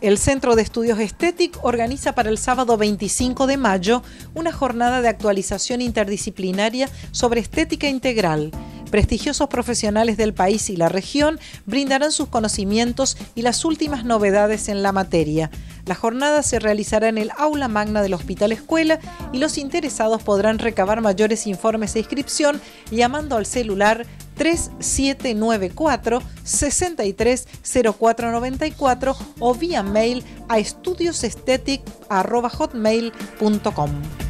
El Centro de Estudios Estétic organiza para el sábado 25 de mayo una jornada de actualización interdisciplinaria sobre estética integral. Prestigiosos profesionales del país y la región brindarán sus conocimientos y las últimas novedades en la materia. La jornada se realizará en el aula magna del Hospital Escuela y los interesados podrán recabar mayores informes e inscripción llamando al celular 3794 630494 o vía mail a estudiosestetic.hotmail.com.